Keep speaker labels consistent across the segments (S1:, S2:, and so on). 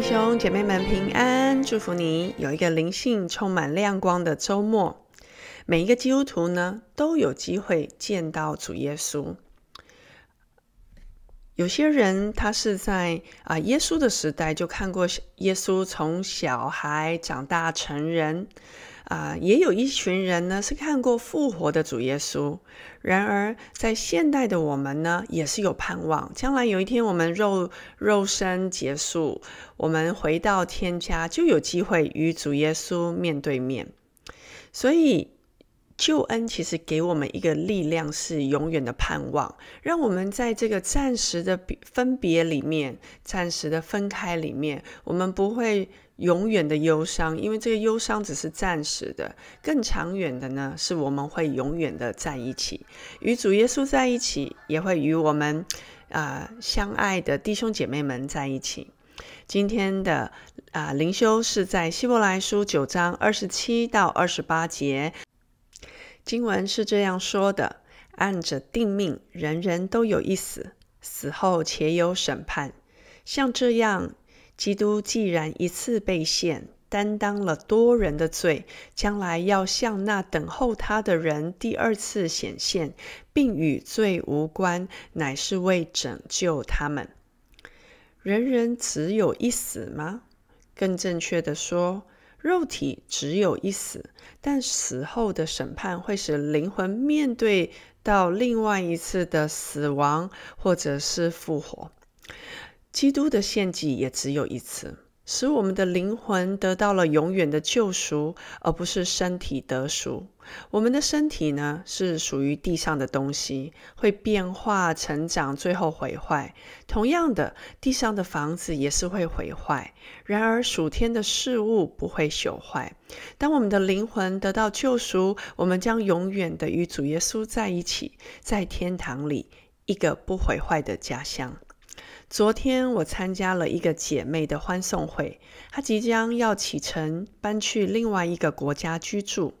S1: 弟兄姐妹们平安，祝福你有一个灵性充满亮光的周末。每一个基督徒呢，都有机会见到主耶稣。有些人他是在啊耶稣的时代就看过耶稣从小孩长大成人。啊，也有一群人呢是看过复活的主耶稣。然而，在现代的我们呢，也是有盼望，将来有一天我们肉肉身结束，我们回到天家，就有机会与主耶稣面对面。所以。救恩其实给我们一个力量，是永远的盼望，让我们在这个暂时的分别里面、暂时的分开里面，我们不会永远的忧伤，因为这个忧伤只是暂时的。更长远的呢，是我们会永远的在一起，与主耶稣在一起，也会与我们啊相爱的弟兄姐妹们在一起。今天的啊灵修是在希伯来书九章二十七到二十八节。经文是这样说的：“按着定命，人人都有一死，死后且有审判。像这样，基督既然一次被献，担当了多人的罪，将来要向那等候他的人第二次显现，并与罪无关，乃是为拯救他们。人人只有一死吗？更正确的说。”肉体只有一死，但死后的审判会使灵魂面对到另外一次的死亡，或者是复活。基督的献祭也只有一次。使我们的灵魂得到了永远的救赎，而不是身体得赎。我们的身体呢，是属于地上的东西，会变化、成长，最后毁坏。同样的，地上的房子也是会毁坏。然而，属天的事物不会朽坏。当我们的灵魂得到救赎，我们将永远的与主耶稣在一起，在天堂里，一个不毁坏的家乡。昨天我参加了一个姐妹的欢送会，她即将要启程搬去另外一个国家居住。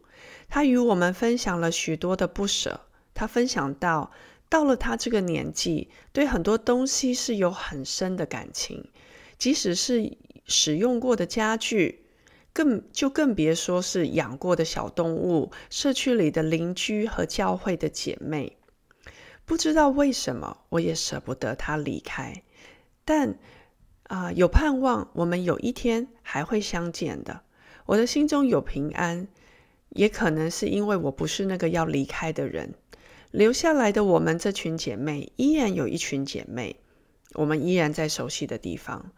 S1: 她与我们分享了许多的不舍。她分享到，到了她这个年纪，对很多东西是有很深的感情，即使是使用过的家具，更就更别说是养过的小动物、社区里的邻居和教会的姐妹。不知道为什么，我也舍不得她离开。但啊，有盼望，我们有一天还会相见的。我的心中有平安，也可能是因为我不是那个要离开的人。留下来的我们这群姐妹，依然有一群姐妹，我们依然在熟悉的地方。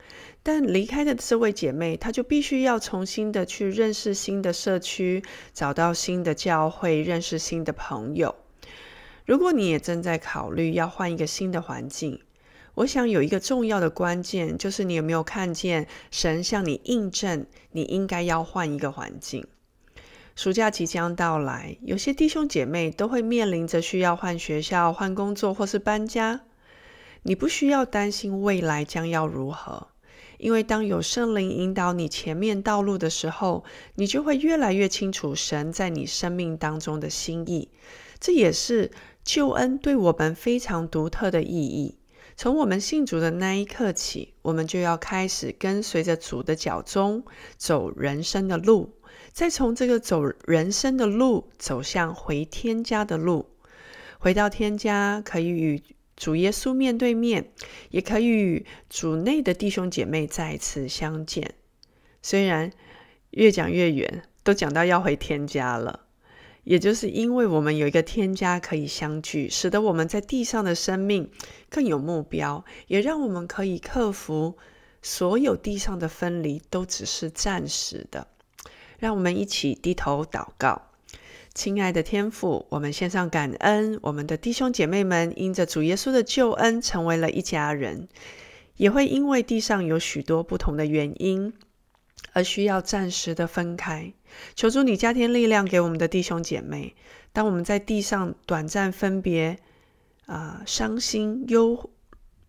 S1: 但离开的这位姐妹，她就必须要重新的去认识新的社区，找到新的教会，认识新的朋友。如果你也正在考虑要换一个新的环境，我想有一个重要的关键，就是你有没有看见神向你印证，你应该要换一个环境。暑假即将到来，有些弟兄姐妹都会面临着需要换学校、换工作或是搬家。你不需要担心未来将要如何，因为当有圣灵引导你前面道路的时候，你就会越来越清楚神在你生命当中的心意。这也是救恩对我们非常独特的意义。从我们信主的那一刻起，我们就要开始跟随着主的脚踪走人生的路，再从这个走人生的路走向回天家的路。回到天家，可以与主耶稣面对面，也可以与主内的弟兄姐妹再次相见。虽然越讲越远，都讲到要回天家了。也就是因为我们有一个天家可以相聚，使得我们在地上的生命更有目标，也让我们可以克服所有地上的分离都只是暂时的。让我们一起低头祷告，亲爱的天父，我们献上感恩，我们的弟兄姐妹们因着主耶稣的救恩成为了一家人，也会因为地上有许多不同的原因。而需要暂时的分开，求助你加添力量给我们的弟兄姐妹。当我们在地上短暂分别，啊，伤心、忧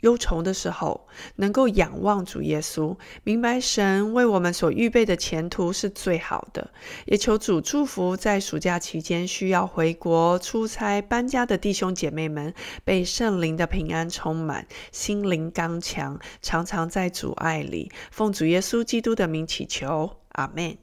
S1: 忧愁的时候，能够仰望主耶稣，明白神为我们所预备的前途是最好的。也求主祝福在暑假期间需要回国出差搬家的弟兄姐妹们，被圣灵的平安充满，心灵刚强，常常在主爱里。奉主耶稣基督的名祈求，阿门。